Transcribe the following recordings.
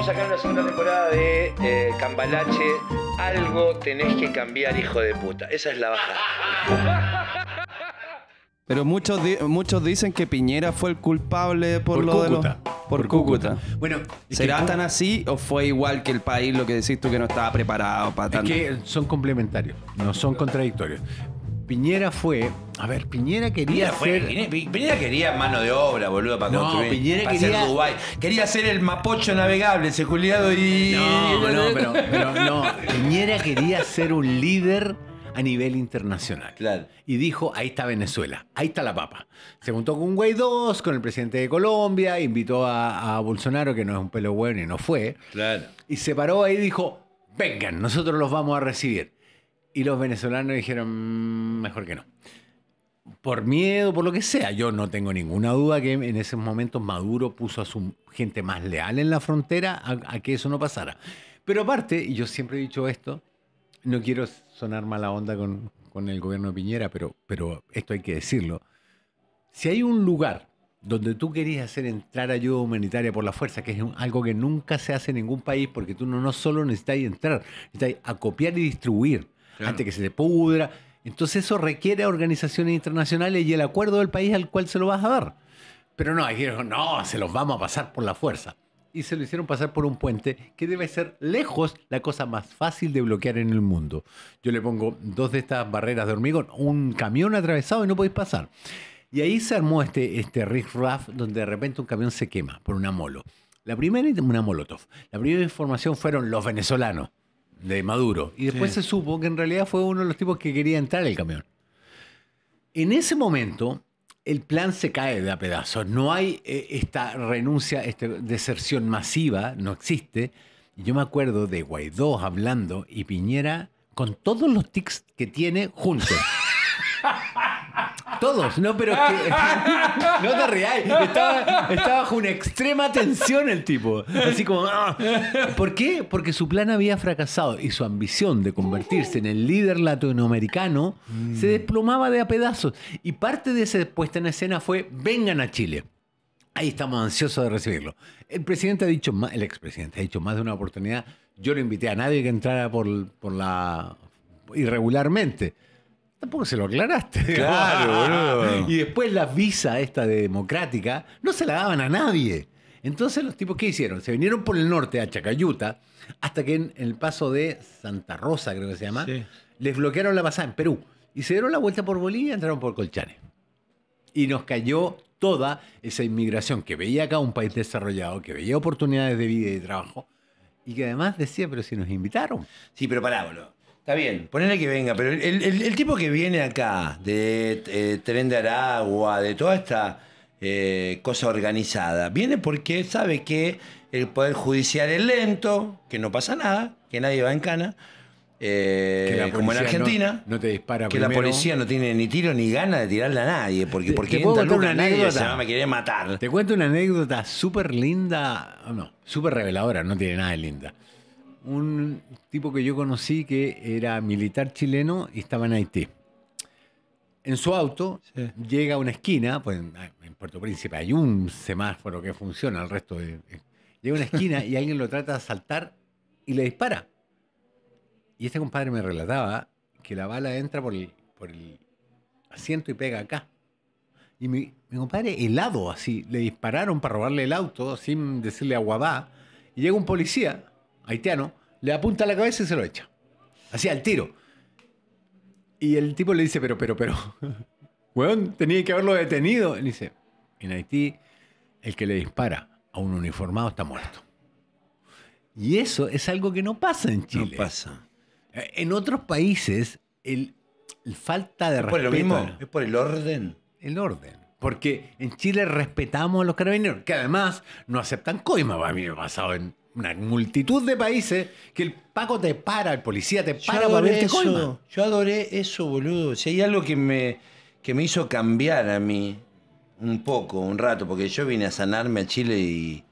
Estamos acá en la segunda temporada de eh, Cambalache. Algo tenés que cambiar, hijo de puta. Esa es la baja. Pero muchos, di- muchos dicen que Piñera fue el culpable por, Por lo de los- Cúcuta. por Por Cúcuta. Bueno, es ¿Será que- tan así o fue igual que el país lo que decís tú que no estaba preparado para Es tanto? que son complementarios, no son contradictorios. Piñera fue, a ver, Piñera quería Piñera, fue, ser Piñera- Piñera quería mano de obra, boludo, para No, construir. Piñera para quería- hacer Dubái. Quería ser el mapocho navegable, ese culiado y. No, no, pero, pero no. Piñera quería ser un líder a nivel internacional. Claro. Y dijo, ahí está Venezuela, ahí está la papa. Se juntó con Guaidó, con el presidente de Colombia, invitó a, a Bolsonaro, que no es un pelo bueno y no fue. Claro. Y se paró ahí y dijo, vengan, nosotros los vamos a recibir. Y los venezolanos dijeron, "Mm, mejor que no. Por miedo, por lo que sea. Yo no tengo ninguna duda que en esos momentos Maduro puso a su gente más leal en la frontera a, que eso no pasara. Pero aparte, y yo siempre he dicho esto, no quiero sonar mala onda con, con el gobierno de Piñera, pero, pero esto hay que decirlo. Si hay un lugar donde tú querías hacer entrar ayuda humanitaria por la fuerza, que es algo que nunca se hace en ningún país, porque tú no, no solo necesitas entrar, necesitas acopiar y distribuir Claro. antes que se te pudra. Entonces eso requiere organizaciones internacionales y el acuerdo del país al cual se lo vas a dar. Pero no, dijeron, no, se los vamos a pasar por la fuerza. Y se lo hicieron pasar por un puente que debe ser lejos la cosa más fácil de bloquear en el mundo. Yo le pongo dos de estas barreras de hormigón, un camión atravesado y no podéis pasar. Y ahí se armó este, este riff-raff donde de repente un camión se quema por una molo. La primera, una molotov. La primera información fueron los venezolanos de Maduro. Y después se supo que en realidad fue uno de los tipos que quería entrar al camión. En ese momento, el plan se cae de a pedazos. No hay eh, esta renuncia, esta deserción masiva, no existe. Yo me acuerdo de Guaidó hablando y Piñera con todos los tics que tiene juntos. Todos, no, pero que. No te rías. Estaba, bajo una extrema tensión el tipo. Así como. "Ah". ¿Por qué? Porque su plan había fracasado y su ambición de convertirse en el líder latinoamericano se desplomaba de a pedazos. Y parte de esa puesta en escena fue: vengan a Chile. Ahí estamos ansiosos de recibirlo. El presidente ha dicho, el expresidente ha dicho más de una oportunidad. Yo no invité a nadie que entrara por, por la irregularmente. Tampoco se lo aclaraste. Claro, boludo. Y después la visa esta de democrática no se la daban a nadie. Entonces los tipos, ¿qué hicieron? Se vinieron por el norte a Chacayuta hasta que en el paso de Santa Rosa, creo que se llama, Sí. les bloquearon la pasada en Perú. Y se dieron la vuelta por Bolivia y entraron por Colchane. Y nos cayó toda esa inmigración que veía acá un país desarrollado, que veía oportunidades de vida y de trabajo, y que además decía, pero si nos invitaron. Sí, pero pará, boludo. Está bien, ponele que venga, pero el, el- el tipo que viene acá, de eh, Tren de Aragua, de toda esta eh, cosa organizada, viene porque sabe que el Poder Judicial es lento, que no pasa nada, que nadie va en cana, eh, como en no- Argentina. no te dispara Que la policía no tiene ni tiro ni gana de tirarle a nadie, porque, Te- porque te puedo una anécdota. a querer matar. Te cuento una anécdota súper linda, no, súper reveladora, no tiene nada de linda. Un tipo que yo conocí que era militar chileno y estaba en Haití. En su auto Sí. llega a una esquina, pues en Puerto Príncipe hay un semáforo que funciona, el resto de... Llega a una esquina y alguien lo trata de asaltar y le dispara. Y este compadre me relataba que la bala entra por el, por el asiento y pega acá. Y mi, mi compadre, helado así, le dispararon para robarle el auto sin decirle aguabá. Y llega un policía haitiano, le apunta a la cabeza y se lo echa. Así al tiro. Y el tipo le dice, pero, pero, pero, weón, tenía que haberlo detenido. Y dice, en Haití, el que le dispara a un uniformado está muerto. Y eso es algo que no pasa en Chile. No pasa. Eh, En otros países, el, el falta de ¿Es por respeto. lo mismo? ¿Es por el orden? el orden. Porque en Chile respetamos a los carabineros, que además no aceptan coima. A mí me ha pasado en una multitud de países que el Paco te para, el policía te para para verte eso. Yo adoré eso, boludo. Si hay algo que me, que me hizo cambiar a mí un poco, un rato, porque yo vine a sanarme a Chile y,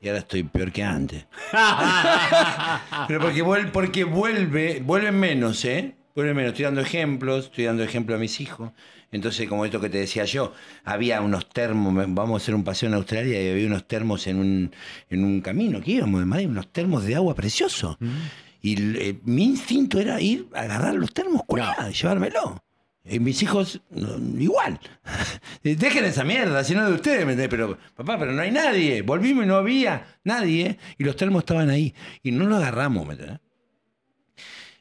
y ahora estoy peor que antes. Pero porque, vuel- porque vuelve, vuelve menos, ¿eh? Lo menos estoy dando ejemplos, estoy dando ejemplo a mis hijos. Entonces, como esto que te decía yo, había unos termos, vamos a hacer un paseo en Australia y había unos termos en un, en un camino que íbamos de Madrid, unos termos de agua preciosos. Y eh, mi instinto era ir a agarrar los termos, culiados, y llevármelo. Y mis hijos, no, igual. Dejen esa mierda, si no de ustedes. Pero, papá, pero no hay nadie. Volvimos y no había nadie. Y los termos estaban ahí. Y no los agarramos, ¿me?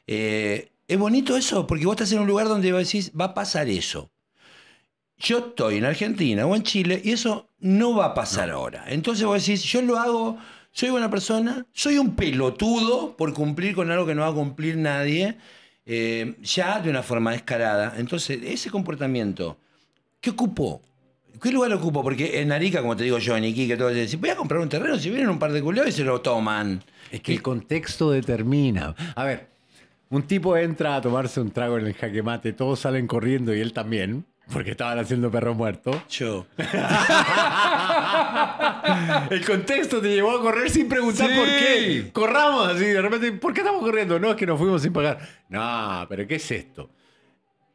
Eh, es bonito eso, porque vos estás en un lugar donde vos decís, va a pasar eso. Yo estoy en Argentina o en Chile y eso no va a pasar ahora. Entonces vos decís, yo lo hago, soy buena persona, soy un pelotudo por cumplir con algo que no va a cumplir nadie, eh, ya de una forma descarada. Entonces, ese comportamiento, ¿qué ocupó? ¿Qué lugar ocupó? Porque en Arica, como te digo yo, en Iquique, todo decís, voy a comprar un terreno, si vienen un par de culeos y se lo toman. Es que el contexto determina. A ver, un tipo entra a tomarse un trago en el jaque mate, todos salen corriendo y él también, porque estaban haciendo perro muerto. Yo. El contexto te llevó a correr sin preguntar Sí. por qué. Corramos así, de repente, ¿por qué estamos corriendo? No, es que nos fuimos sin pagar. No, pero ¿qué es esto?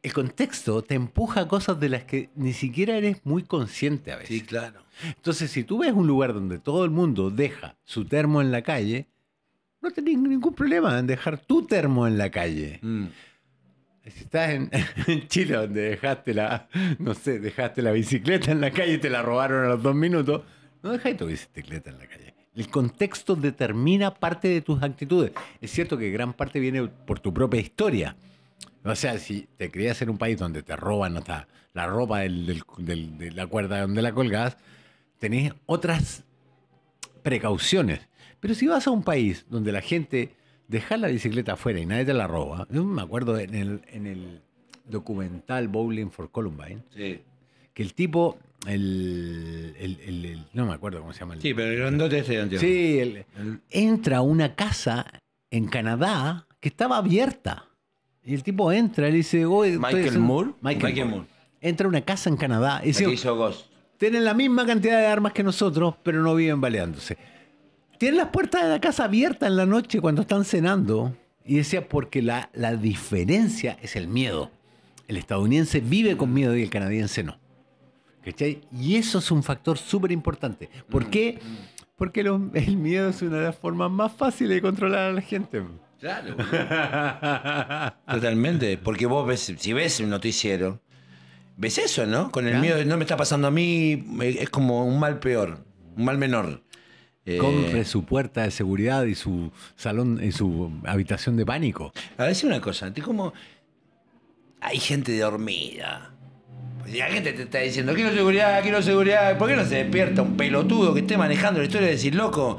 El contexto te empuja a cosas de las que ni siquiera eres muy consciente a veces. Sí, claro. Entonces, si tú ves un lugar donde todo el mundo deja su termo en la calle, no tenés ningún problema en dejar tu termo en la calle. Mm. Si estás en, Chile donde dejaste la, no sé, dejaste la bicicleta en la calle y te la robaron a los dos minutos, no dejáis tu bicicleta en la calle. El contexto determina parte de tus actitudes. Es cierto que gran parte viene por tu propia historia. O sea, si te crias en un país donde te roban hasta la ropa del- de la cuerda donde la colgas, tenés otras precauciones. Pero si vas a un país donde la gente deja la bicicleta afuera y nadie te la roba, yo me acuerdo en el, en el documental Bowling for Columbine, Sí. que el tipo, el, el- no me acuerdo cómo se llama. el- Sí, pero el grandote este de. Sí, el- entra a una casa en Canadá que estaba abierta. Y el tipo entra y le dice, "Oye, estoy Michael haciendo-" Moore. Michael, Michael Moore. Moore. Entra a una casa en Canadá y dice, hizo Ghost. tienen la misma cantidad de armas que nosotros, pero no viven baleándose. Tienen las puertas de la casa abiertas en la noche cuando están cenando. Y decía, porque la, la diferencia es el miedo. El estadounidense vive con miedo y el canadiense no. ¿Cachai? Y eso es un factor súper importante. ¿Por qué? Porque lo- el miedo es una de las formas más fáciles de controlar a la gente. Claro. Totalmente. Porque vos ves, si ves un noticiero, ves eso, ¿no? Con el Claro. miedo, no me está pasando a mí, es como un mal peor, un mal menor. Eh, Compre su puerta de seguridad y su salón y su habitación de pánico. A ver, decir una cosa, te como. Hay gente dormida. Pues la gente te está diciendo, quiero seguridad, quiero seguridad. ¿Por qué no se despierta un pelotudo que esté manejando la historia y decir, loco?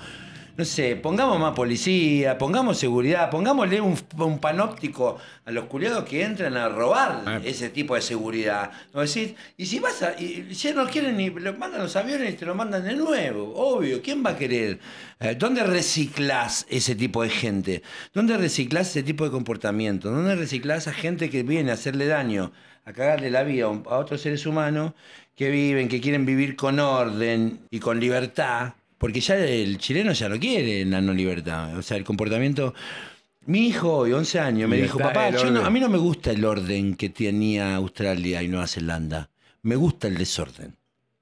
No sé, pongamos más policía, pongamos seguridad, pongámosle un, un panóptico a los culiados que entran a robar Ah. ese tipo de seguridad. ¿No decís? Y si vas a. Y, si no quieren ni. Lo mandan los aviones y te lo mandan de nuevo. Obvio, ¿quién va a querer? Eh, ¿Dónde reciclás ese tipo de gente? ¿Dónde reciclás ese tipo de comportamiento? ¿Dónde reciclás a gente que viene a hacerle daño, a cagarle la vida a otros seres humanos que viven, que quieren vivir con orden y con libertad? Porque ya el chileno ya no quiere la no libertad. O sea, el comportamiento. Mi hijo de 11 años me dijo, papá, yo no- orden". a mí no me gusta el orden que tenía Australia y Nueva Zelanda. Me gusta el desorden.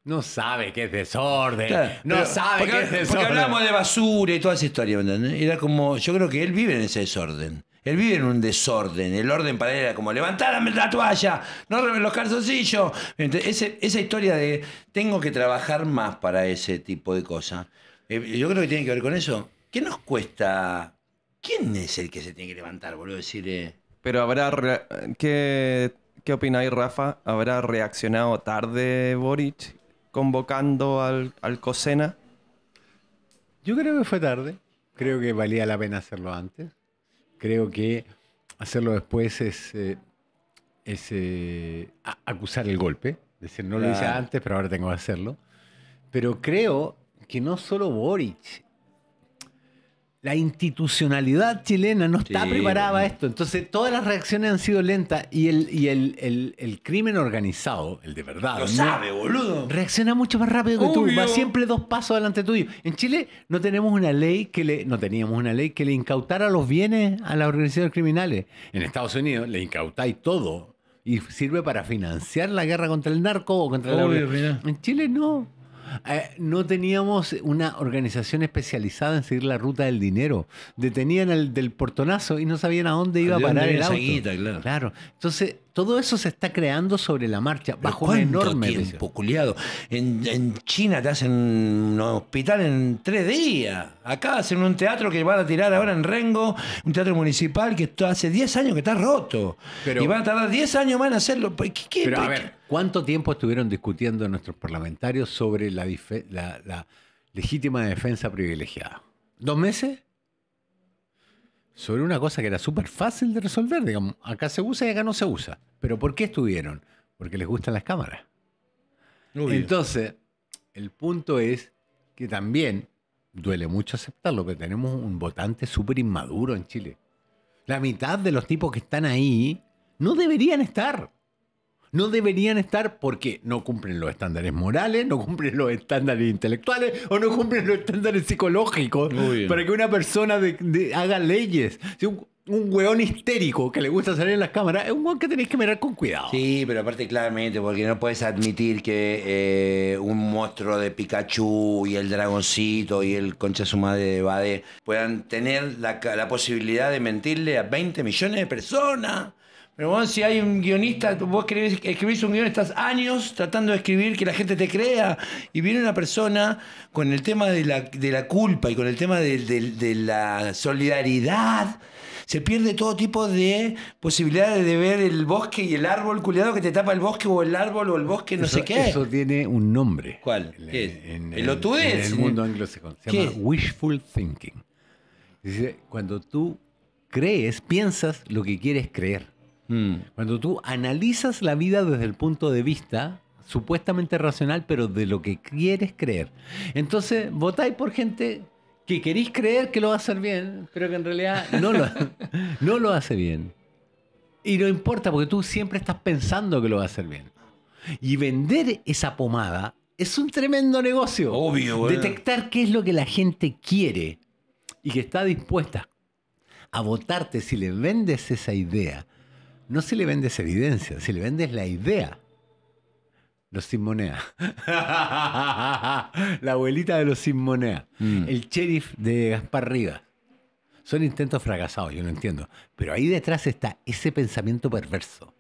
No sabe qué es desorden. Claro, no sabe porque, qué es desorden. Porque hablamos de basura y toda esa historia, ¿me entendés? Era como, yo creo que él vive en ese desorden. Él vive en un desorden. El orden para él era como, levantárame la toalla, no remen los calzoncillos. Entonces, ese- esa historia de, tengo que trabajar más para ese tipo de cosas. Eh, yo creo que tiene que ver con eso. ¿Qué nos cuesta? ¿Quién es el que se tiene que levantar, boludo? Decir, eh, Pero habrá. re- ¿Qué, qué opináis, Rafa? ¿Habrá reaccionado tarde Boric convocando al, al Cosena? Yo creo que fue tarde. Creo que valía la pena hacerlo antes. Creo que hacerlo después es, eh, es eh, acusar el golpe. Es decir, no lo hice antes, pero ahora tengo que hacerlo. Pero creo que no solo Boric. La institucionalidad chilena no está Sí, preparada para esto. Entonces, todas las reacciones han sido lentas y el, y el, el- el crimen organizado, el de verdad, Lo no- sabe, boludo. reacciona mucho más rápido que tú. Va siempre dos pasos adelante tuyo. En Chile no tenemos una ley que le, no teníamos una ley que le incautara los bienes a las organizaciones criminales. En Estados Unidos le incautáis todo y sirve para financiar la guerra contra el narco o contra Obvio, la mirá. En Chile no. Eh, no teníamos una organización especializada en seguir la ruta del dinero. Detenían al del portonazo y no sabían a dónde iba a ¿De dónde parar el auto. guita? Claro. Entonces, todo eso se está creando sobre la marcha, bajo una ¿cuánto enorme presión. tiempo, culiado? En, en China te hacen un hospital en tres días. Acá hacen un teatro que van a tirar ahora en Rengo, un teatro municipal que esto hace 10 años que está roto. Pero- y van a tardar 10 años más en hacerlo. ¿Qué, qué- Pero a ver, ¿cuánto tiempo estuvieron discutiendo nuestros parlamentarios sobre la- la legítima defensa privilegiada? ¿Dos meses? Sobre una cosa que era súper fácil de resolver, digamos. Acá se usa y acá no se usa. ¿Pero por qué estuvieron? Porque les gustan las cámaras. Obvio. Entonces, el punto es que también duele mucho aceptarlo, pero tenemos un votante súper inmaduro en Chile. La mitad de los tipos que están ahí no deberían estar. No deberían estar porque no cumplen los estándares morales, no cumplen los estándares intelectuales o no cumplen los estándares psicológicos para que una persona de- de- haga leyes. Si un, un weón histérico que le gusta salir en las cámaras es un weón que tenéis que mirar con cuidado. Sí, pero aparte claramente, porque no puedes admitir que eh, un monstruo de Pikachu y el dragoncito y el concha su madre de Bade puedan tener la, la posibilidad de mentirle a 20 millones de personas. Pero bueno, si hay un guionista, vos escribís, escribís un guion, estás años tratando de escribir que la gente te crea, y viene una persona con el tema de la, de la culpa y con el tema de- de la solidaridad, se pierde todo tipo de posibilidades de ver el bosque y el árbol culiado que te tapa el bosque o el árbol o el bosque no eso, sé qué. Eso tiene un nombre. ¿Cuál? En, ¿Qué es? en- en- ¿Pelotudez? en el mundo anglosajón. Se ¿Qué llama wishful thinking. Dice, cuando tú crees, piensas lo que quieres creer. Mm. Cuando tú analizas la vida desde el punto de vista supuestamente racional, pero de lo que quieres creer. Entonces, votáis por gente que queréis creer que lo va a hacer bien, pero que en realidad no lo, no lo hace bien. Y no importa, porque tú siempre estás pensando que lo va a hacer bien. Y vender esa pomada es un tremendo negocio. Obvio, bueno. Detectar qué es lo que la gente quiere y que está dispuesta a votarte si le vendes esa idea. No si le vendes evidencia, si le vendes la idea. Los sin moneda. la abuelita de los sin moneda. Mm. El sheriff de Gaspar Rivas. Son intentos fracasados, yo lo entiendo. Pero ahí detrás está ese pensamiento perverso.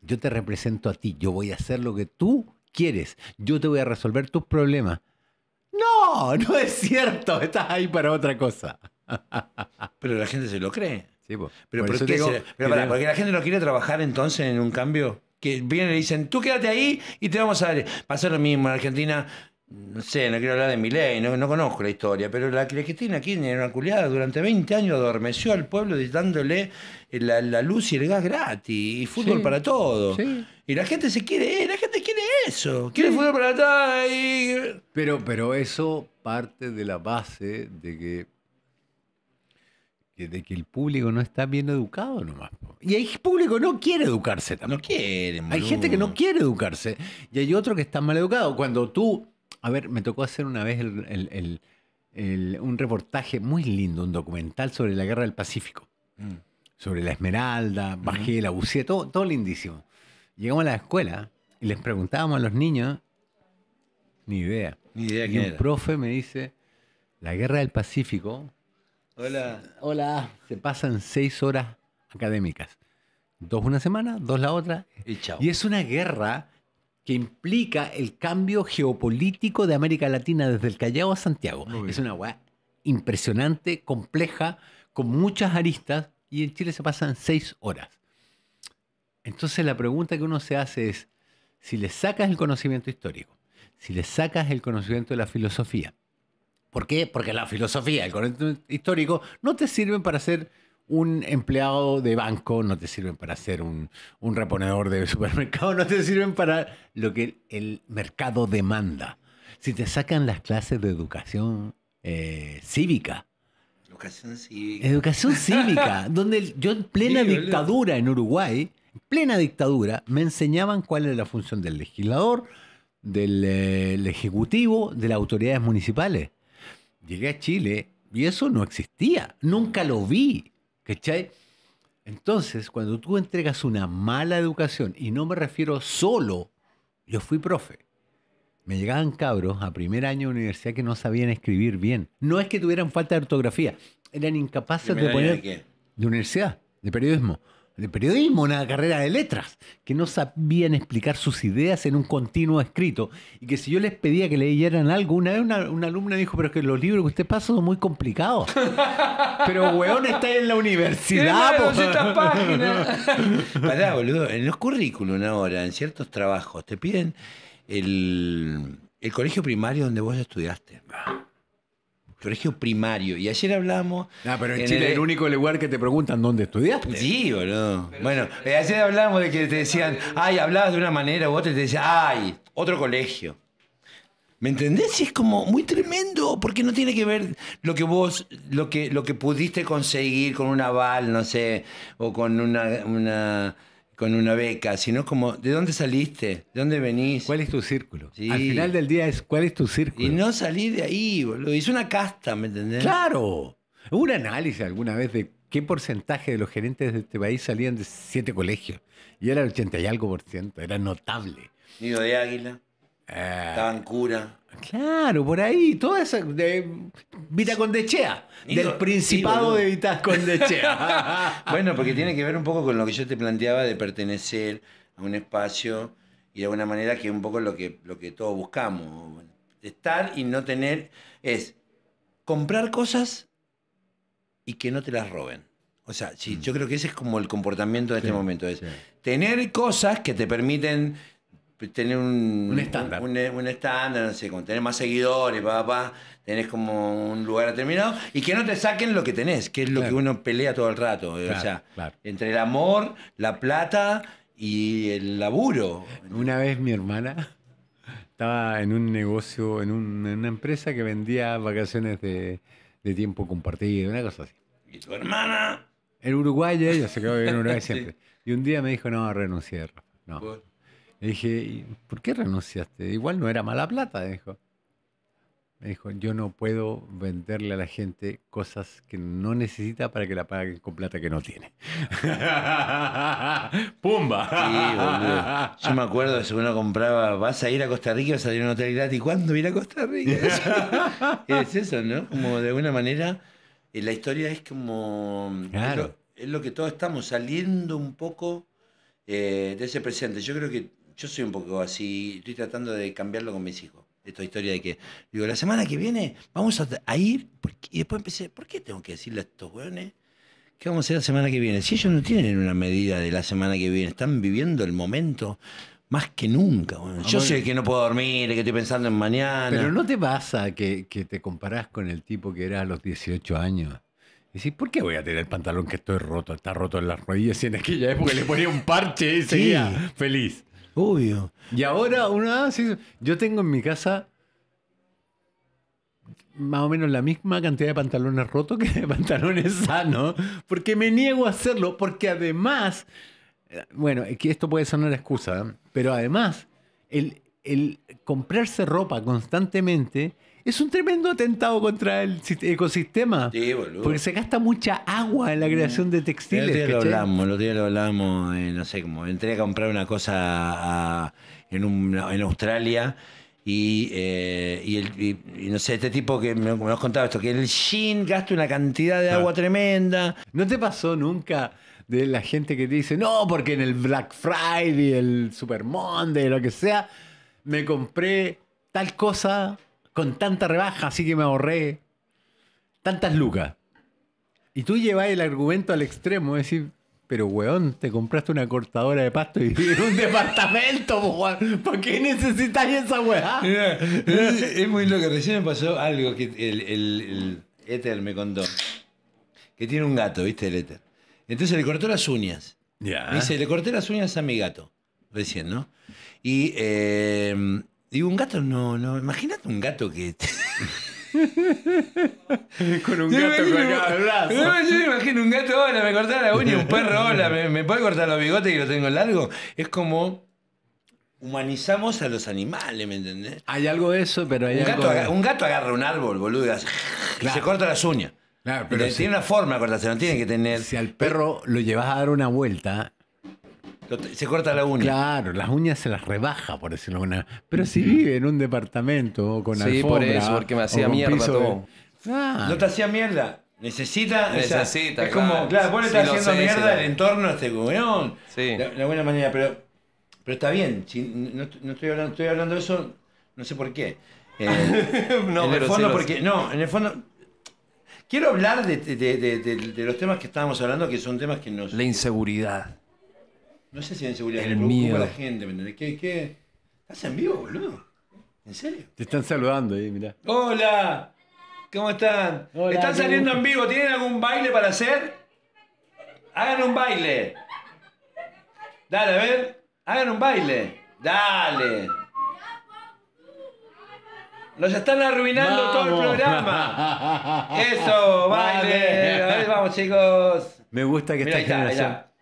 Yo te represento a ti, yo voy a hacer lo que tú quieres, yo te voy a resolver tus problemas. No, no es cierto, estás ahí para otra cosa. Pero la gente se lo cree. Sí, po. Pero, Por ¿por qué digo se- pero porque la gente no quiere trabajar entonces en un cambio. Que vienen y dicen, tú quédate ahí y te vamos a dar. Pasó lo mismo en Argentina. No sé, no quiero hablar de mi ley, no, no conozco la historia, pero la, Cristina Kirchner era una culiada durante 20 años adormeció al pueblo dándole la, la luz y el gas gratis y fútbol Sí, para todos. sí. Y la gente se quiere, eh, la gente quiere eso, quiere fútbol para todos y... Pero, pero eso parte de la base de que- de que el público no está bien educado nomás. Y hay público que no quiere educarse también. No quieren, Hay gente que no quiere educarse y hay otro que está mal educado. Cuando tú, a ver, me tocó hacer una vez el- el- el- un reportaje muy lindo, un documental sobre la guerra del Pacífico, Mm. sobre la Esmeralda, bajé, la bucé, todo, todo lindísimo. Llegamos a la escuela y les preguntábamos a los niños, ni idea. Ni idea Y un era. profe me dice, la guerra del Pacífico, Hola. hola, se pasa en seis horas académicas. Dos una semana, dos la otra, Y chao. y es una guerra que implica el cambio geopolítico de América Latina desde el Callao a Santiago. Es una weá impresionante, compleja, con muchas aristas, y en Chile se pasan seis horas. Entonces la pregunta que uno se hace es, si le sacas el conocimiento histórico, si le sacas el conocimiento de la filosofía, ¿por qué? Porque la filosofía, el conocimiento histórico, no te sirven para ser un empleado de banco, no te sirven para ser un, un reponedor de supermercado, no te sirven para lo que el mercado demanda. Si te sacan las clases de educación eh, cívica, Educación cívica. Educación cívica, donde yo en plena Sí, boludo. dictadura en Uruguay, en plena dictadura, me enseñaban cuál era la función del legislador, del eh, el ejecutivo, de las autoridades municipales. Llegué a Chile y eso no existía, nunca lo vi, ¿cachai? Entonces, cuando tú entregas una mala educación, y no me refiero solo, yo fui profe, me llegaban cabros a primer año de universidad que no sabían escribir bien. No es que tuvieran falta de ortografía, eran incapaces ¿Primer de año poner de qué? de universidad, de periodismo. De periodismo, una carrera de letras, que no sabían explicar sus ideas en un continuo escrito. Y que si yo les pedía que leyeran algo, una vez una, una alumna dijo, pero es que los libros que usted pasa son muy complicados. pero weón, está en la universidad. po". Pará, boludo. En los currículum ahora, en ciertos trabajos, te piden el, el colegio primario donde vos estudiaste. Colegio primario. Y ayer hablamos. Ah, pero en, en Chile es el único lugar que te preguntan dónde estudiaste. Sí, boludo. Bueno, eh, ayer hablamos de que te decían, ay, hablabas de una manera u otra y te decían, ay, otro colegio. ¿Me entendés? Y es como muy tremendo, porque no tiene que ver lo que vos, lo que, lo que pudiste conseguir con un aval, no sé, o con una, una, con una beca, sino como, ¿de dónde saliste? ¿De dónde venís? ¿Cuál es tu círculo? Sí. Al final del día es ¿cuál es tu círculo? Y no salí de ahí, boludo. Hice una casta, ¿me entendés? Claro. Hubo un análisis alguna vez de qué porcentaje de los gerentes de este país salían de siete colegios. Y era el 80 y algo por ciento. Era notable. Nido de águila, Eh, estaban cura. Claro, por ahí. Toda esa. De Vitacondechea. Del Principado sí, boludo. de Vitacondechea. Bueno, porque tiene que ver un poco con lo que yo te planteaba de pertenecer a un espacio y de alguna manera que es un poco lo que, lo que todos buscamos. Estar y no tener es comprar cosas y que no te las roben. O sea, sí, yo creo que ese es como el comportamiento de este momento. Es sí. tener cosas que te permiten tener un, Un estándar. Un, un estándar, no sé, como tener más seguidores, papá, tenés como un lugar determinado y que no te saquen lo que tenés, que es lo Claro. que uno pelea todo el rato. o sea, claro. entre el amor, la plata y el laburo. Una vez mi hermana estaba en un negocio, en, un- en una empresa que vendía vacaciones de, de tiempo compartido, una cosa así. Y tu hermana. En Uruguay, ella se quedó viviendo en Uruguay siempre. Y un día me dijo, no, renuncié, Rafa. No. pues, Le dije, "¿Y ¿por qué renunciaste? Igual no era mala plata, me dijo. Me dijo, yo no puedo venderle a la gente cosas que no necesita para que la paguen con plata que no tiene. ¡Pumba! Sí, boludo. Yo me acuerdo si uno compraba, vas a ir a Costa Rica, vas a ir a un hotel gratis. ¿Cuándo ir a Costa Rica? es eso, ¿no? Como de alguna manera, eh, la historia es como. Claro. Es lo, es lo que todos estamos saliendo un poco eh, de ese presente. Yo creo que yo soy un poco así, estoy tratando de cambiarlo con mis hijos. Esta historia de que, digo, la semana que viene vamos a, a ir, porque- y después empecé, ¿por qué tengo que decirle a estos hueones ¿Qué vamos a hacer la semana que viene? Si ellos no tienen una medida de la semana que viene, están viviendo el momento más que nunca. bueno. Yo sé que no puedo dormir, que estoy pensando en mañana. Pero no te pasa que, que te comparás con el tipo que era a los 18 años. Y decís, ¿por qué voy a tener el pantalón que estoy roto? Está roto en las rodillas y en aquella época le ponía un parche y seguía feliz. Obvio. Y ahora una sí, yo tengo en mi casa más o menos la misma cantidad de pantalones rotos que de pantalones sanos, porque me niego a hacerlo, porque además, eh, bueno, que esto puede sonar excusa, ¿eh? pero además, el, el comprarse ropa constantemente es un tremendo atentado contra el sis- ecosistema. Sí, boludo. Porque se gasta mucha agua en la creación de El textiles. otro día lo hablamos, el otro día lo hablamos, eh, no sé, como entré a comprar una cosa a- en, un- en Australia y, eh, y, el- y- y no sé, este tipo que me, me nos contaba esto, que el Shin gasta una cantidad de agua tremenda. ¿No te pasó nunca de la gente que te dice, no, porque en el Black Friday, el Super Monday, lo que sea, me compré tal cosa con tanta rebaja, así que me ahorré tantas lucas? Y tú llevas el argumento al extremo, es decir, pero weón, te compraste una cortadora de pasto y vives en un departamento, weón. ¿Por qué necesitas esa weá? es, es muy loco. Recién me pasó algo que el, el, el Éter me contó. Que tiene un gato, ¿viste? El Éter. Entonces le cortó las uñas. Ya. Dice, le corté las uñas a mi gato. Recién, ¿no? Y eh, digo, un gato no, no. Imagínate un gato que. Con un gato colgado imagino- del brazo. No, yo me imagino un gato, hola, me cortaba la uña, un perro, hola, me, me puede cortar los bigotes que lo tengo largo. Es como humanizamos a los animales, ¿me entendés? Hay algo de eso, pero hay Un algo gato, de- aga- un gato agarra un árbol, boludo, y, hace- y Claro. se corta las uñas. Claro, Pero si, tiene una forma de cortarse, no tiene que tener. si al perro lo llevas a dar una vuelta, Se corta la uña. claro, las uñas se las rebaja, por decirlo de alguna manera. Pero si vive en un departamento con Sí, alfombra... por eso, porque me hacía mierda de- todo. Ah, No te hacía mierda. Necesita. o sea, Necesita, es como, claro. vos le Sí, estás haciendo sé, mierda sí. el entorno a este weón. Sí. La buena manera, pero, pero está bien. si no, no estoy, hablando, estoy hablando de eso, no sé por qué. Eh, No, en el pero sí fondo, porque. No, en el fondo. Quiero hablar de, de- de- de- de los temas que estábamos hablando, que son temas que nos. La inseguridad. No sé si hay inseguridad, El le preocupa la gente, ¿me entendés? ¿Qué, qué? ¿Estás en vivo, boludo? ¿En serio? te están saludando ahí, mirá. Hola, ¿cómo están? Hola, ¿Están ¿cómo- saliendo en vivo? ¿Tienen algún baile para hacer? Hagan un baile. Dale, a ver, hagan un baile. Dale. Nos están arruinando todo el programa. Eso, baile. Vale. A ver, vamos, chicos. Me gusta que esta generación... está.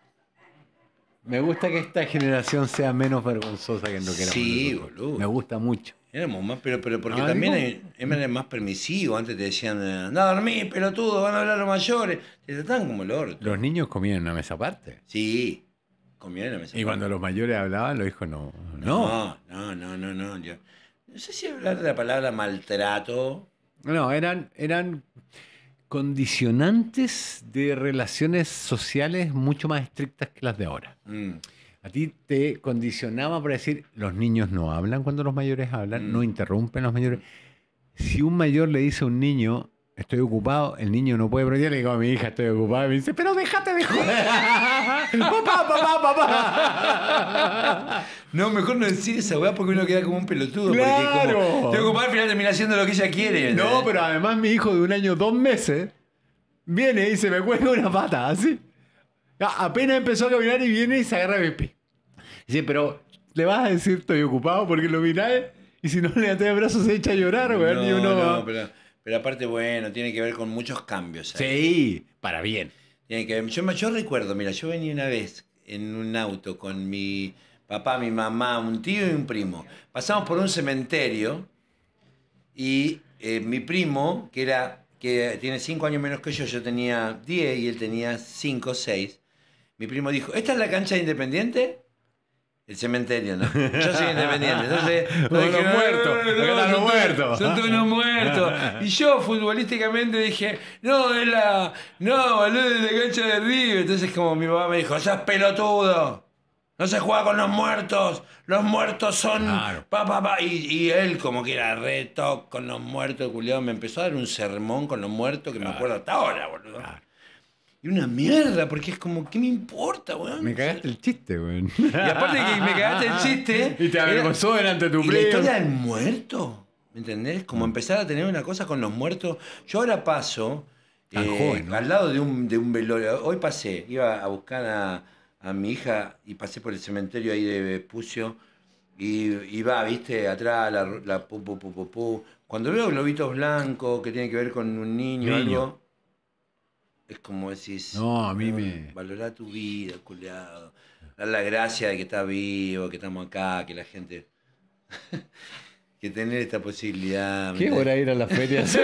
Me gusta que esta generación sea menos vergonzosa que en lo que éramos Sí, nosotros. boludo. Me gusta mucho. Éramos más, pero, pero porque Ah, también eran más permisivos. Antes te decían, anda a dormir, pelotudo, van a hablar los mayores. Te trataban como el orto. Los niños comían en una mesa aparte. Sí, comían en la mesa. Y cuando los mayores hablaban, los hijos no. No. No, no, no, no, no. No sé si hablar de la palabra maltrato. No, eran, eran condicionantes de relaciones sociales mucho más estrictas que las de ahora. Mm, A ti te condicionaba para decir, los niños no hablan cuando los mayores hablan, Mm. no interrumpen los mayores. Si un mayor le dice a un niño, estoy ocupado, el niño no puede, yo le digo a mi hija, estoy ocupado, y me dice, pero déjate de joder. papá, papá, papá. No, mejor no decir esa weá porque uno queda como un pelotudo. ¡Claro! Porque como, tengo que al final termina haciendo lo que ella quiere. no, pero además mi hijo de un año, dos meses, viene y se me cuelga una pata, así. A- Apenas empezó a caminar y viene y se agarra mi pie. Dice, pero le vas a decir estoy ocupado porque lo mirás y si no le das el brazo se echa a llorar, weón. y No, uno... no, pero, pero aparte, bueno, tiene que ver con muchos cambios. ahí. Sí, para bien. Tiene que ver. Yo, yo recuerdo, mira, yo venía una vez en un auto con mi papá, mi mamá, un tío y un primo. Pasamos por un cementerio y eh, mi primo, que era que tiene cinco años menos que yo, yo tenía 10 y él tenía 5 o 6. Mi primo dijo, ¿esta es la cancha de Independiente? El cementerio, ¿no? Yo soy independiente. Entonces, dije, los muertos, "No, no, acá están son los todos- muertos". Son todos unos muertos. Y yo futbolísticamente dije, no, es la. No, boludo, es la cancha de River. Entonces, como mi papá me dijo, sos pelotudo. No se juega con los muertos. Los muertos son. Claro. Pa, pa, pa. Y, y él, como que era reto con los muertos, culiado, me empezó a dar un sermón con los muertos que me acuerdo hasta ahora, boludo. Claro. Y una mierda, porque es como, ¿qué me importa, weón? Me cagaste el chiste, weón. Y aparte que me cagaste el chiste. Y te avergonzó delante de tu y la historia del muerto, ¿me entendés? Como empezar a tener una cosa con los muertos. Yo ahora paso Tan eh, joven, ¿no? al lado de un, de un velorio. Hoy pasé, iba a buscar a, a mi hija y pasé por el cementerio ahí de Vespucio. Y, y va, viste, atrás la, la pu, pu, pu, pu, pu. Cuando veo globitos blancos que tienen que ver con un niño, o Niño. algo, es como decís. No, a mí "No, me- Valorá tu vida, culiado. Dar la gracia de que estás vivo, que estamos acá, que la gente. que tener esta posibilidad. ¿me ¿Qué hora ir a la feria?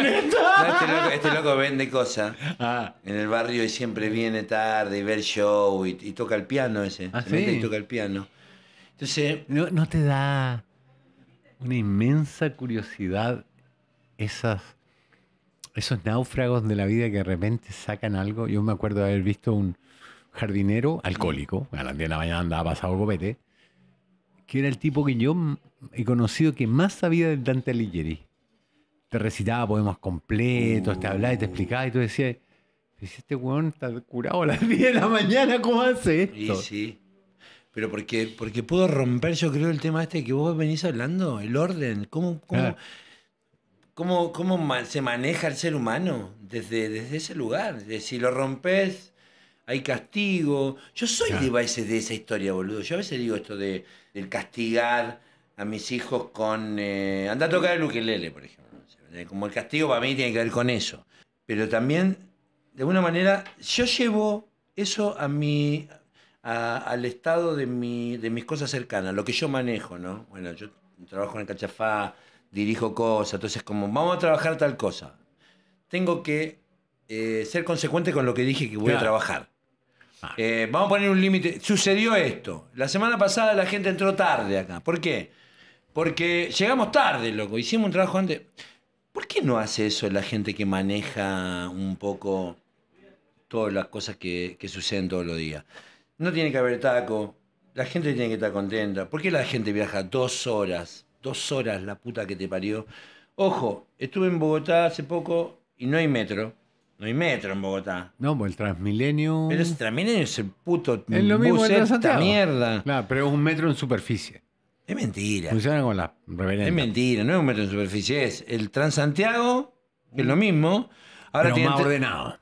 No, este, loco, este loco vende cosas ah, en el barrio y siempre viene tarde y ve el show y, y toca el piano ese. Ah, se ¿sí? y toca el piano. Entonces, ¿no, ¿No te da una inmensa curiosidad esas, esos náufragos de la vida que de repente sacan algo? Yo me acuerdo de haber visto un jardinero alcohólico, a las 10 de la mañana andaba pasado copete, que era el tipo que yo he conocido que más sabía del Dante Alighieri. Te recitaba poemas completos, te hablaba y te explicaba y tú decías, "Pero si este weón está curado a las 10 de la mañana, ¿cómo hace esto? sí. Pero porque, porque pudo romper, yo creo, el tema este que vos venís hablando, el orden. ¿Cómo. Cómo, cómo se maneja el ser humano desde, desde ese lugar? De si lo rompes, hay castigo. Yo soy Claro. de, ese, de esa historia, boludo. Yo a veces digo esto de, del castigar a mis hijos con... Eh, anda a tocar el ukelele, por ejemplo. Como el castigo para mí tiene que ver con eso. Pero también, de alguna manera, yo llevo eso a mi, a- al estado de, mi, de mis cosas cercanas, lo que yo manejo, ¿no? Bueno, yo trabajo en el Cachafá, dirijo cosas, entonces como, vamos a trabajar tal cosa. Tengo que eh, ser consecuente con lo que dije que voy a trabajar. Ah. Eh, vamos a poner un límite. Sucedió esto. La semana pasada la gente entró tarde acá. ¿Por qué? Porque llegamos tarde, loco. Hicimos un trabajo antes. ¿Por qué no hace eso la gente que maneja un poco todas las cosas que, que suceden todos los días? No tiene que haber taco. La gente tiene que estar contenta. ¿Por qué la gente viaja dos horas? Dos horas, la puta que te parió. Ojo, estuve en Bogotá hace poco y no hay metro. No hay metro en Bogotá. No, pues el Transmilenio. Pero es Transmilenio es el puto Es lo mismo bus esta mierda. Claro, pero es un metro en superficie. Es mentira. Funciona con la reverenda. Es mentira, no es un metro en superficie, es el Transantiago, que es lo mismo. Ahora pero tiene más ordenado.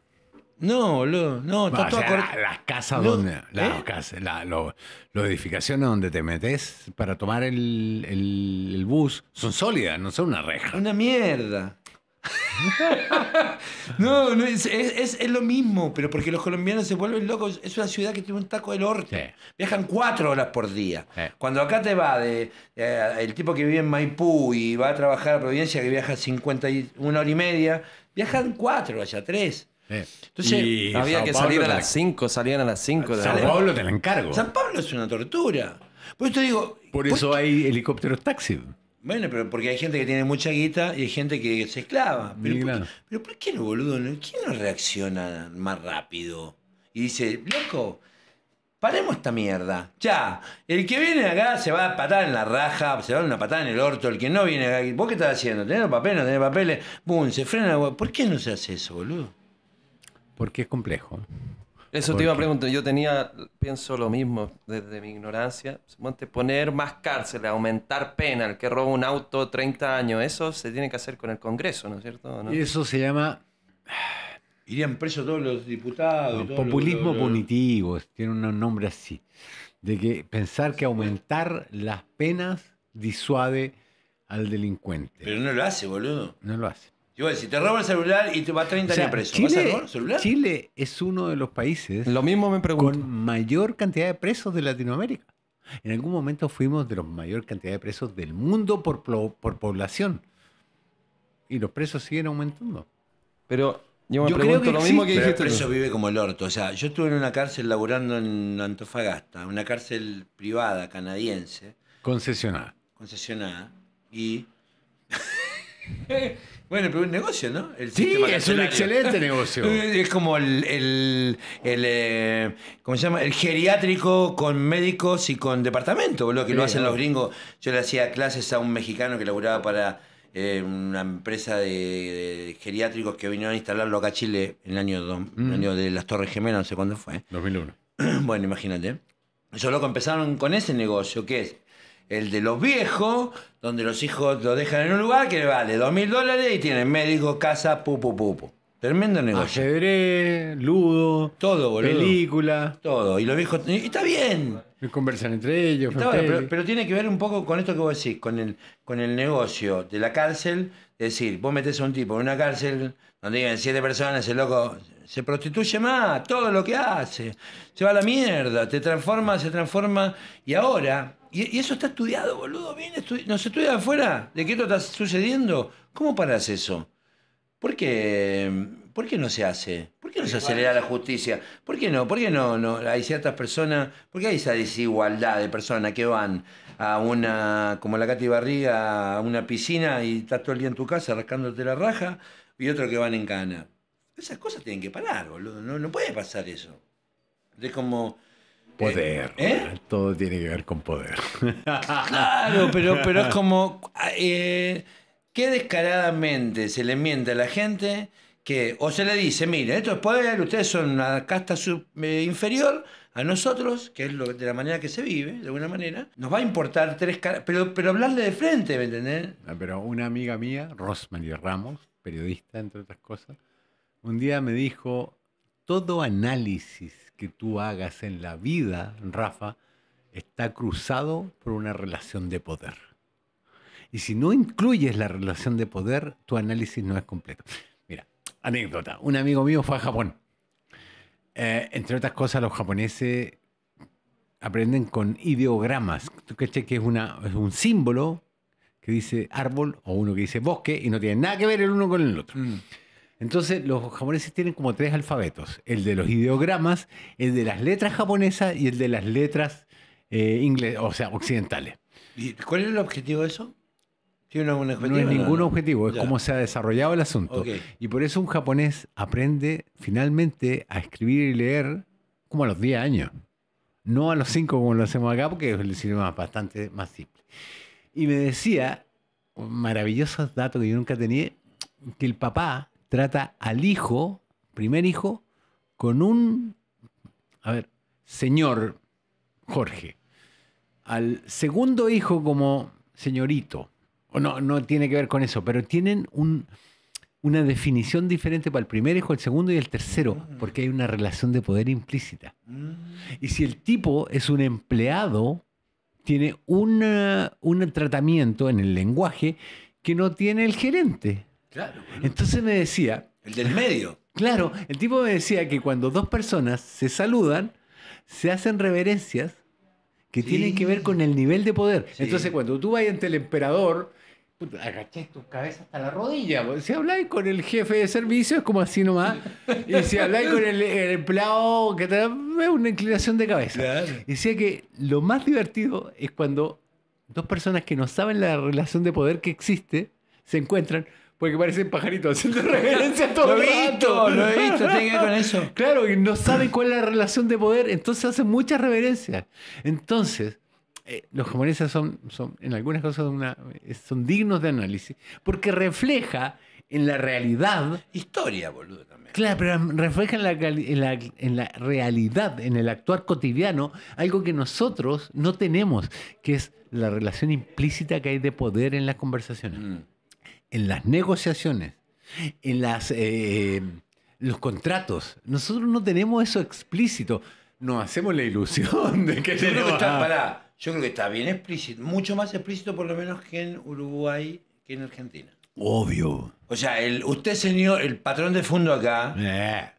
No, boludo, no, está O todo sea, cor- las casas No, donde. Las ¿eh? casas, la- lo- las edificaciones donde te metes para tomar el, el- el bus son sólidas, no son una reja. Una mierda. no, no es, es- es- lo mismo, pero porque los colombianos se vuelven locos. Es una ciudad que tiene un taco del. Sí. Viajan cuatro horas por día. Sí. Cuando acá te va de eh, el tipo que vive en Maipú y va a trabajar a Providencia, que viaja 51 hora y media, viajan cuatro, allá tres. Entonces, Y Había Sao que salir a la- las 5, salían a las 5 de Sao Sale- Paulo te la encargo. San Pablo es una tortura. Por eso te digo. Por eso hay helicópteros taxi. Bueno, pero porque hay gente que tiene mucha guita y hay gente que se esclava. Pero, ¿por, qué, pero ¿por qué no, boludo? ¿Quién no reacciona más rápido? Y dice, loco, paremos esta mierda. Ya, el que viene acá se va a patar en la raja, se va a dar una patada en el orto. El que no viene acá, ¿vos qué estás haciendo? ¿Tenés los papeles? ¿No tenés papeles? Boom, se frena. la ¿Por qué no se hace eso, boludo? Porque es complejo. Eso ¿Por te iba a qué? preguntar. Yo tenía, pienso lo mismo desde mi ignorancia. Poner más cárcel, aumentar pena al que roba un auto 30 años. Eso se tiene que hacer con el Congreso, ¿no es cierto? ¿O no? Y eso se llama Irían presos todos los diputados. populismo punitivo. Tiene un nombre así. De que pensar que aumentar las penas disuade al delincuente. Pero no lo hace, boludo. no lo hace. Igual, si te roba el celular y te va 30 O sea, años preso, ¿vas a Chile, robar el celular? Chile es uno de los países Lo mismo me pregunto. con mayor cantidad de presos de Latinoamérica. En algún momento fuimos de los mayor cantidad de presos del mundo por, por población. Y los presos siguen aumentando. Pero yo me Yo creo pregunto que lo mismo que Pero el dijiste preso tú. vive como el orto. O sea, yo estuve en una cárcel laburando en Antofagasta, una cárcel privada canadiense, Concesionada. concesionada, y. bueno, pero un negocio, ¿no? El Sí, sistema es un excelente negocio. Es como el, el, el, eh, ¿cómo se llama? El geriátrico con médicos y con departamento, boludo, que lo Sí, hacen ¿no? los gringos. Yo le hacía clases a un mexicano que laburaba para eh, una empresa de, de geriátricos que vinieron a instalarlo acá a Chile en el año, dos- Mm. el año de las Torres Gemelas, no sé cuándo fue. 2001. bueno, imagínate. Esos locos empezaron con ese negocio, que es el de los viejos, donde los hijos lo dejan en un lugar que vale dos mil dólares y tienen médico, casa, pu, pu, pu, pu. Tremendo negocio. Ajedrez, ludo, Todo, boludo. película. Todo. Y los viejos. Y está bien. Conversan entre ellos. Está pero, pero tiene que ver un poco con esto que vos decís, con el, con el negocio de la cárcel. Es decir, vos metés a un tipo en una cárcel donde viven siete personas, el loco se prostituye más, todo lo que hace. Se va a la mierda, te transforma, se transforma. Y ahora, y, y eso está estudiado, boludo, bien estu- ¿No se estudia afuera de que esto está sucediendo? ¿Cómo paras eso? ¿Por qué, ¿Por qué no se hace? ¿Por qué no se acelera la justicia? ¿Por qué no? ¿Por qué no, no hay ciertas personas, por qué hay esa desigualdad de personas que van a una, como la Katy Barriga, a una piscina y estás todo el día en tu casa rascándote la raja y otro que van en cana? Esas cosas tienen que parar, boludo. No, no puede pasar eso. Es como... Poder. ¿Eh? Todo tiene que ver con poder. Claro, pero, pero es como. eh, qué descaradamente se le miente a la gente que. O se le dice, mire, esto es poder, ustedes son una casta sub- eh, inferior a nosotros, que es lo, de la manera que se vive, de alguna manera. Nos va a importar tres caras. Pero, pero hablarle de frente, ¿me entendés? Ah, Pero una amiga mía, Rosemary Ramos, periodista, entre otras cosas, un día me dijo, todo análisis que tú hagas en la vida, Rafa, está cruzado por una relación de poder. Y si no incluyes la relación de poder, tu análisis no es completo. Mira, anécdota. Un amigo mío fue a Japón. Eh, entre otras cosas, los japoneses aprenden con ideogramas. ¿Tú caché que es, una, es un símbolo que dice árbol o uno que dice bosque y no tiene nada que ver el uno con el otro? Mm. Entonces, los japoneses tienen como tres alfabetos: el de los ideogramas, el de las letras japonesas y el de las letras eh, inglés, o sea, occidentales. ¿Y cuál es el objetivo de eso? ¿Tiene algún objetivo? No es ningún objetivo, es Ya. cómo se ha desarrollado el asunto. Ok. Y por eso un japonés aprende finalmente a escribir y leer como a los 10 años. No a los 5 como lo hacemos acá, porque es el idioma bastante más simple. Y me decía, un maravilloso dato que yo nunca tenía, que el papá trata al hijo, primer hijo, con un, a ver, señor Jorge. Al segundo hijo como señorito. O no, no tiene que ver con eso, pero tienen un, una definición diferente para el primer hijo, el segundo y el tercero, porque hay una relación de poder implícita. Mm. Y si el tipo es un empleado, tiene una- un tratamiento en el lenguaje que no tiene el gerente. Claro. boludo. Entonces me decía, El del medio. claro, el tipo me decía que cuando dos personas se saludan, se hacen reverencias que Sí. tienen que ver con el nivel de poder. Sí. Entonces cuando tú vas ante el emperador, puta, agachás tu cabeza hasta la rodilla. Si habláis con el jefe de servicio es como así nomás. y si habláis con el, el empleado, que te, una inclinación de cabeza. Claro. Decía que lo más divertido es cuando dos personas que no saben la relación de poder que existe se encuentran porque parecen pajaritos haciendo reverencia todo Lo he visto, lo he visto, tiene que ver con eso. Claro, y no saben cuál es la relación de poder, entonces hacen muchas reverencias. Entonces, eh, los japoneses son, son, en algunas cosas, una- eh, son dignos de análisis, porque refleja en la realidad Historia, boludo, también. Claro, pero refleja en la, en, la, en la realidad, en el actuar cotidiano, algo que nosotros no tenemos, que es la relación implícita que hay de poder en las conversaciones, Mm. En las negociaciones, en las, eh, los contratos. Nosotros no tenemos eso explícito. Nos hacemos la ilusión de que Yo creo que tenemos- está, pará, yo creo que está bien explícito, mucho más explícito por lo menos que en Uruguay que en Argentina. Obvio. O sea, el, usted, señor, el patrón de fondo acá Eh,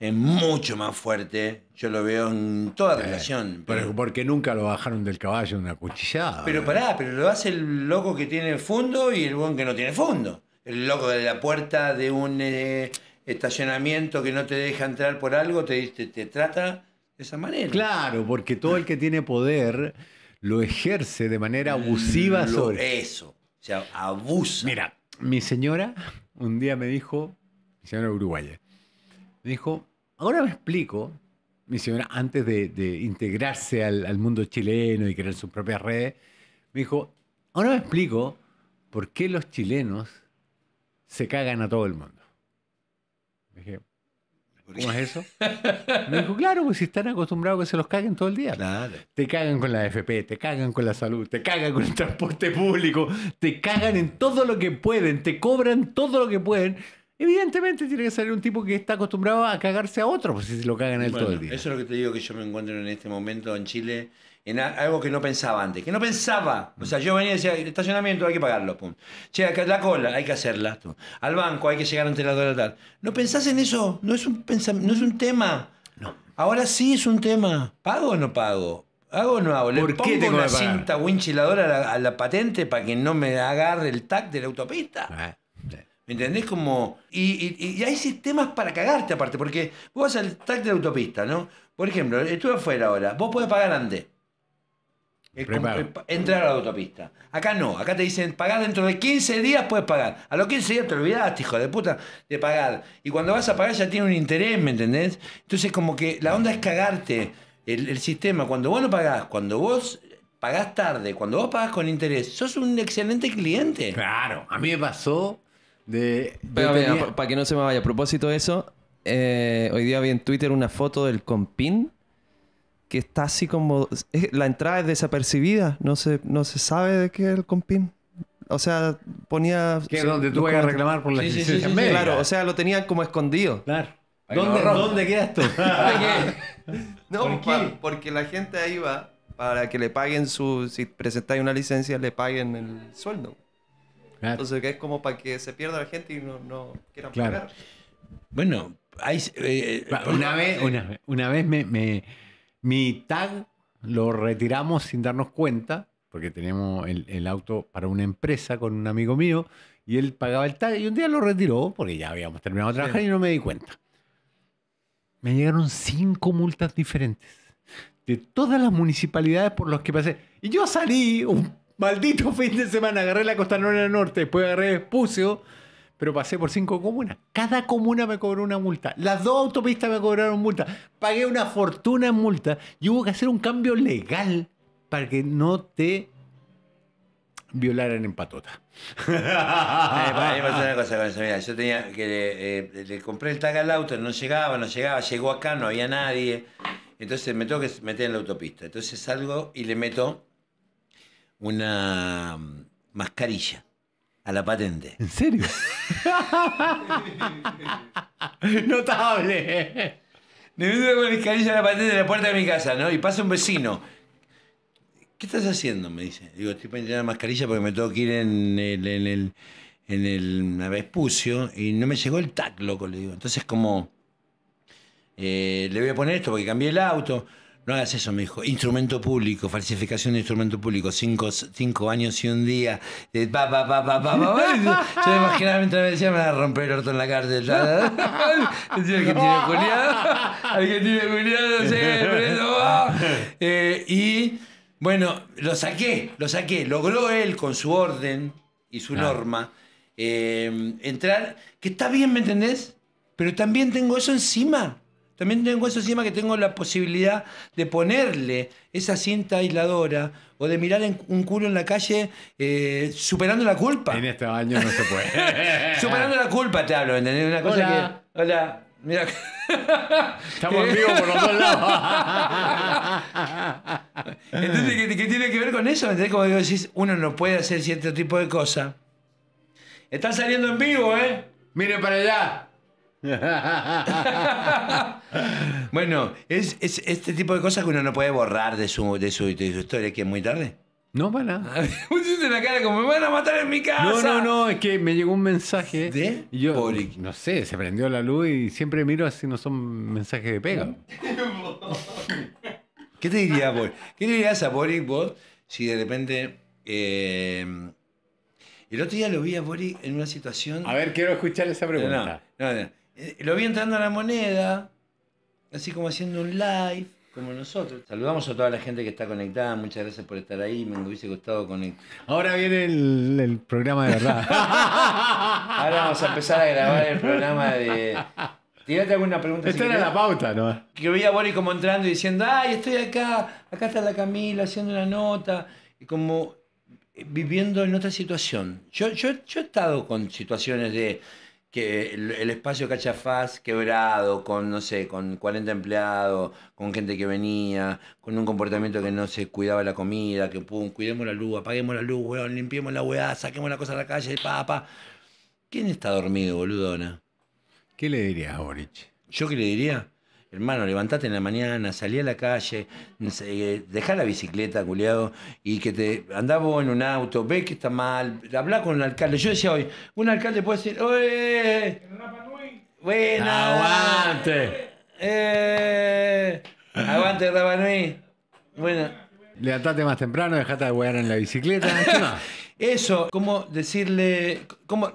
es mucho más fuerte. Yo lo veo en toda relación. pero Pero, porque nunca lo bajaron del caballo en una cuchillada. pero pará, pero lo hace el loco que tiene fondo y el buen que no tiene fondo. El loco de la puerta de un eh, estacionamiento que no te deja entrar por algo te, te, te trata de esa manera. Claro, porque todo el que tiene poder lo ejerce de manera abusiva Lo- sobre. Eso. O sea, abusa. Mira, mi señora un día me dijo, mi señora uruguaya, me dijo, ahora me explico, mi señora antes de, de integrarse al, al mundo chileno y crear sus propias redes, me dijo, ahora me explico por qué los chilenos se cagan a todo el mundo. Me dije, ¿cómo es eso? Me dijo, claro, pues si están acostumbrados a que se los caguen todo el día. Claro. Te cagan con la AFP, te cagan con la salud, te cagan con el transporte público, te cagan en todo lo que pueden, te cobran todo lo que pueden. Evidentemente tiene que ser un tipo que está acostumbrado a cagarse a otro, pues si se lo cagan él todo Bueno, el día. Eso es lo que te digo que yo me encuentro en este momento en Chile, en algo que no pensaba antes, que no pensaba. O sea, yo venía y decía, el estacionamiento hay que pagarlo, pum. Che, la cola hay que hacerla. tú. Al banco hay que llegar ante la hora tal. ¿No pensás en eso? No es un, no es un tema. No. Ahora sí es un tema. ¿Pago o no pago? ¿Hago o no hago? ¿Le ¿Por qué pongo tengo una que pagar? cinta winchiladora a la, a la patente para que no me agarre el tag de la autopista? Ah. ¿Me entendés? Como. Y, y- y hay sistemas para cagarte aparte, porque vos vas al tag de la autopista, ¿no? Por ejemplo, estuve afuera ahora, vos podés pagar antes. Eh, pa- Entrar a la autopista. Acá no, acá te dicen pagar dentro de 15 días puedes pagar. A los 15 días te olvidaste, hijo de puta, de pagar. Y cuando vas a pagar ya tiene un interés, ¿me entendés? Entonces, como que la onda es cagarte el, el sistema. Cuando vos no pagás, cuando vos pagás tarde, cuando vos pagás con interés, sos un excelente cliente. Claro, a mí me pasó de... Pero tenía- para que no se me vaya, a propósito de eso, eh, hoy día vi en Twitter una foto del Compin que está así como... es- la entrada es desapercibida, no se, no se sabe de qué es el Compin. O sea, ponía... que es donde tú vas a reclamar por la Sí, sí, sí, asistencia sí, sí, médica. Claro, o sea, lo tenían como escondido. Claro. ¿Dónde, no. ¿Dónde quedas tú? No, ¿Por pa- qué? porque la gente ahí va para que le paguen su... Si presentáis una licencia, le paguen el sueldo. Claro. Entonces, que es como para que se pierda la gente y no, no quieran Claro. pagar. Bueno, hay, eh, Va, Una vez, una, una vez me, me- mi tag lo retiramos sin darnos cuenta, porque teníamos el, el auto para una empresa con un amigo mío, y él pagaba el tag, y un día lo retiró, porque ya habíamos terminado de trabajar y no me di cuenta. Me llegaron cinco multas diferentes de todas las municipalidades por las que pasé. Y yo salí un maldito fin de semana, agarré la Costa Norte después agarré Espucio, pero pasé por cinco comunas. Cada comuna me cobró una multa. Las dos autopistas me cobraron multa. Pagué una fortuna en multa y hubo que hacer un cambio legal para que no te violaran en patota. A mí me pasó una cosa con eso. Mira, yo tenía que le, eh, le compré el tag al auto, no llegaba, no llegaba, llegó acá, no había nadie. Entonces me tengo que meter en la autopista. Entonces salgo y le meto una mm, mascarilla a la patente. ¿En serio? Notable. Le meto una mascarilla a la patente de la puerta de mi casa, ¿no? Y pasa un vecino. ¿Qué estás haciendo? Me dice. Digo, estoy poniendo la mascarilla porque me tengo que ir en el, en el, en el Vespucio y no me llegó el tag, loco, le digo. Entonces, como, eh, le voy a poner esto porque cambié el auto. No hagas eso, me dijo. Instrumento público, falsificación de instrumento público, cinco, cinco años y un día. Pa, pa, pa, pa, pa, pa. Yo me imaginaba mientras me decía, me van a romper el orto en la cárcel. Decía que tiene Julián, alguien tiene Julián, no sé, va. Eh, y bueno, lo saqué, lo saqué. Logró él con su orden y su Claro. norma eh, entrar, que está bien, ¿me entendés? Pero también tengo eso encima. También tengo eso encima que tengo la posibilidad de ponerle esa cinta aisladora o de mirar en un culo en la calle eh, superando la culpa. En estos años no se puede. Superando la culpa te hablo, ¿entendés? Una cosa Hola. que. Hola. Mira. Estamos en vivo por los dos lados. Entonces, ¿qué, qué tiene que ver con eso? ¿Entendés? Como digo, decís, uno no puede hacer cierto tipo de cosas. Están saliendo en vivo, ¿eh? Mire para allá. Bueno, es, es este tipo de cosas que uno no puede borrar de su, de su, de su historia, que es muy tarde. No, para nada. Pusiste la cara como me van a matar en mi casa. No, no, no, es que me llegó un mensaje. ¿De? Y yo, no sé, se prendió la luz y siempre miro así no son mensajes de pega. ¿Qué te diría vos? ¿Qué dirías a Boric vos si de repente... eh, el otro día lo vi a Boric en una situación... A ver, quiero escuchar esa No, pregunta. no, no. Eh, Lo vi entrando a la moneda, así como haciendo un live, como nosotros. Saludamos a toda la gente que está conectada, muchas gracias por estar ahí, me hubiese gustado conectar. Ahora viene el, el programa de verdad. Ahora vamos a empezar a grabar el programa de... Tirate alguna pregunta. si Esta era la pauta, ¿no? que veía a Boris como entrando y diciendo, ay, estoy acá, acá está la Camila haciendo una nota, y como eh, viviendo en otra situación. Yo, yo, yo he estado con situaciones de que el, el espacio Cachafaz quebrado, con, no sé, con 40 empleados, con gente que venía, con un comportamiento que no se cuidaba la comida, que pum, cuidemos la luz, apaguemos la luz, weón, limpiemos la weá, saquemos la cosa a la calle, pa, pa. ¿Quién está dormido, boludona? ¿Qué le dirías a Boric? ¿Yo qué le diría? Hermano, levantate en la mañana, salí a la calle, eh, dejá la bicicleta, culiado, y que te andá vos en un auto, ve que está mal, habla con un alcalde. Yo decía hoy, un alcalde puede decir, ¡Oye! ¡Buena! ¡Aguante! ¡Eh! ¡Aguante, Rabanui! Bueno, Levantate más temprano, dejate de wear en la bicicleta. ¿Qué más? Eso, cómo decirle, cómo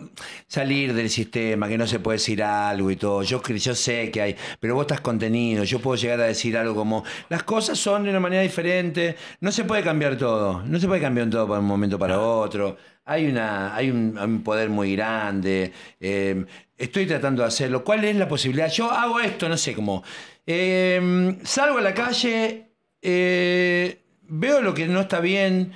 salir del sistema, que no se puede decir algo y todo. Yo, yo sé que hay, pero vos estás contenido. Yo puedo llegar a decir algo como, las cosas son de una manera diferente. No se puede cambiar todo. No se puede cambiar todo para un momento para otro. Hay, una, hay un, hay un poder muy grande. eh, estoy tratando de hacerlo. ¿Cuál es la posibilidad? Yo hago esto, no sé, como, eh, salgo a la calle, eh, veo lo que no está bien.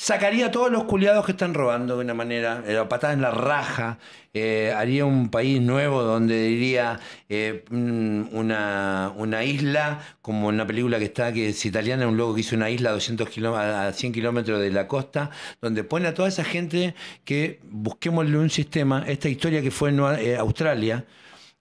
Sacaría a todos los culiados que están robando de una manera, eh, patada en la raja. eh, haría un país nuevo donde diría eh, una, una isla, como una película que está, que es italiana, un loco que hizo una isla a, 200 kiló- a 100 kilómetros de la costa, donde pone a toda esa gente que busquémosle un sistema, esta historia que fue en eh, Australia,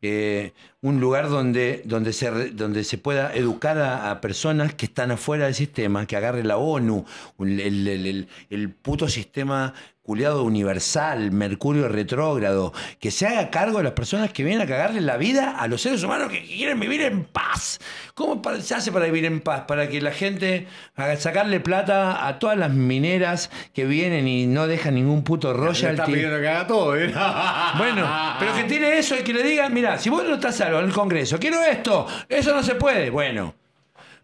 eh, un lugar donde, donde, se, donde se pueda educar a, personas que están afuera del sistema, que agarre la ONU, el, el- el- el puto sistema culiado universal, Mercurio retrógrado, que se haga cargo de las personas que vienen a cagarle la vida a los seres humanos que quieren vivir en paz. ¿Cómo se hace para vivir en paz? Para que la gente haga sacarle plata a todas las mineras que vienen y no dejan ningún puto Le está royalty. pidiendo que haga todo, ¿eh? Bueno, pero que tiene eso y que le digan, mira, si vos no estás algo en el Congreso, quiero esto, eso no se puede. Bueno.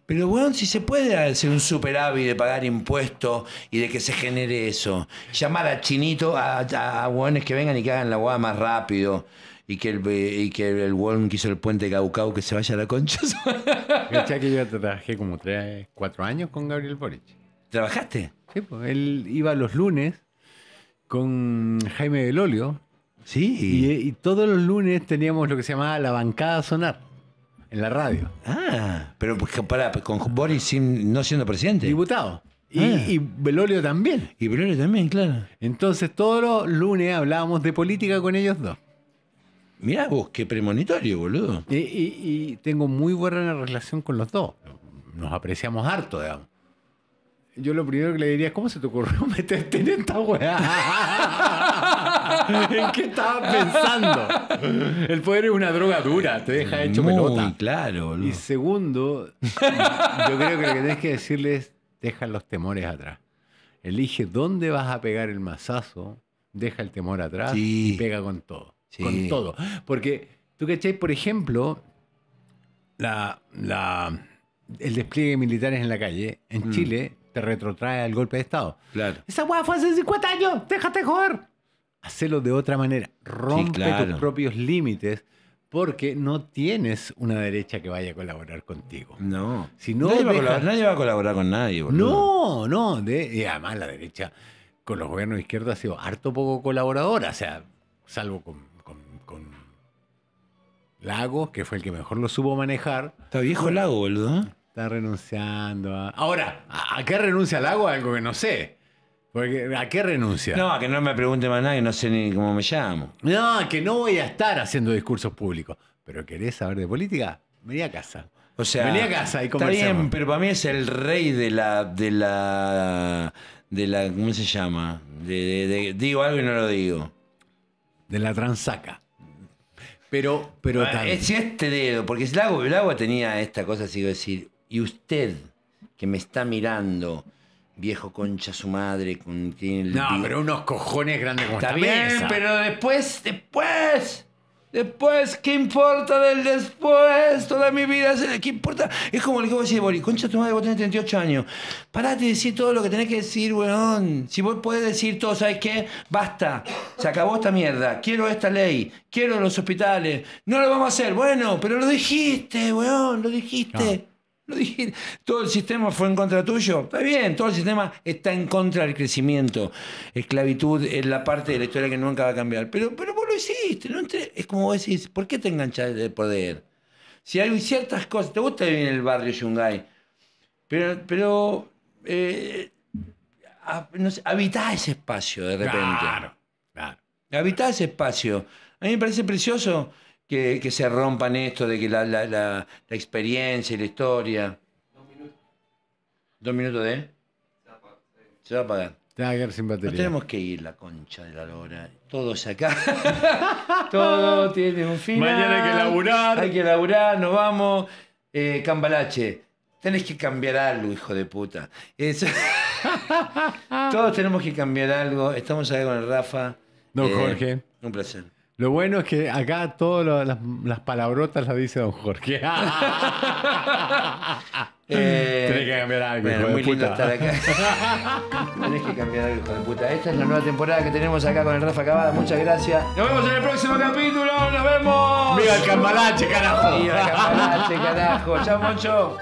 Pero bueno, si se puede hacer un superávit de pagar impuestos y de que se genere eso. Llamar a Chinito, a, a, a hueones que vengan y que hagan la hueá más rápido. Y que el, y que el hueón que hizo el puente Caucau que se vaya a la concha. ¿Cachai que yo trabajé como 3, 4 años con Gabriel Boric? ¿Trabajaste? Sí, pues él iba los lunes con Jaime Belolio y, Sí. y todos los lunes teníamos lo que se llamaba la bancada sonar en la radio. Ah, pero pues, pará, con Boris sin- no siendo presidente. Diputado. Y, Ah. y Belolio también. Y Belolio también, claro. Entonces todos los lunes hablábamos de política con ellos dos. Mirá vos, qué premonitorio, boludo. Y, y- y tengo muy buena relación con los dos. Nos apreciamos harto, digamos. Yo lo primero que le diría es, ¿cómo se te ocurrió meterte en esta weá? ¿En qué estabas pensando? El poder es una droga dura, te deja hecho Muy pelota. claro, boludo. Y segundo, yo creo que lo que tenés que decirle es, deja los temores atrás. Elige dónde vas a pegar el mazazo, deja el temor atrás Sí. y pega con todo. Sí. Con todo. Porque, tú cachai, por ejemplo, la, la, el despliegue militar en la calle, en Mm. Chile, te retrotrae al golpe de Estado. Claro. Esa weá fue hace 50 años, déjate joder. Hacelo de otra manera. Rompe claro. tus propios límites porque no tienes una derecha que vaya a colaborar contigo. No. Si no nadie, va a colaborar, nadie va a colaborar con nadie, boludo. No, no. de- y además la derecha con los gobiernos de izquierda ha sido harto poco colaboradora. O sea, salvo con, con, con Lagos, que fue el que mejor lo supo manejar. Está viejo lago, boludo. Está renunciando a... Ahora, ¿a, a qué renuncia Lago? Algo que no sé. Porque, ¿A qué renuncia? No, que no me pregunte más nada, que no sé ni cómo me llamo. No, que no voy a estar haciendo discursos públicos. Pero ¿querés saber de política? Vení a casa. O sea, Vení a casa y está bien, pero para mí es el rey de la, de la, de la, ¿cómo se llama? De, de- de- digo algo y no lo digo. De la transaca. Pero, pero Ah, tan- es este dedo, porque el agua, el agua tenía esta cosa así de decir, y usted que me está mirando, viejo concha su madre, con tiene el No, pero unos cojones grandes como Está esta bien, mesa. pero después, después, después, ¿qué importa del después? Toda mi vida, se- ¿qué importa? Es como el que vos decís, Boris, concha tu madre, vos tenés 38 años. Parate de decir todo lo que tenés que decir, weón. Si vos podés decir todo, ¿sabes qué? Basta, se acabó esta mierda, quiero esta ley, quiero los hospitales, no lo vamos a hacer. Bueno, pero lo dijiste, weón, lo dijiste. Lo dijiste. Todo el sistema fue en contra tuyo. Está bien, todo el sistema está en contra del crecimiento. Esclavitud es la parte de la historia que nunca va a cambiar. Pero, pero vos lo hiciste. Es como vos decís, ¿por qué te enganchás del poder? Si hay ciertas cosas, te gusta vivir en el barrio Yungay, pero, pero eh, a- no sé, habitá ese espacio de repente. Claro, claro. Habitá ese espacio. A mí me parece precioso que, que se rompan esto de que la, la, la- la experiencia y la historia. Dos minutos de. Se va a apagar. Te va a quedar sin tenemos que ir, la concha de la lora. Todos acá. Todo tiene un final. Mañana hay que laburar. Hay que laburar, nos vamos. Eh, Cambalache, tenés que cambiar algo, hijo de puta. Es- Todos tenemos que cambiar algo. Estamos acá con el Rafa. Eh, Don Jorge. Un placer. Lo bueno es que acá todas las, las palabrotas las dice don Jorge. Eh, Tenés que cambiar algo, bueno, hijo de muy lindo puta. estar acá. Tenés que cambiar algo, hijo de puta. Esta es la nueva temporada que tenemos acá con el Rafa Cavada. Muchas gracias. Nos vemos en el próximo capítulo. Nos vemos. ¡Viva el cambalache, carajo! Viva el cambalache, carajo. Chao, Moncho.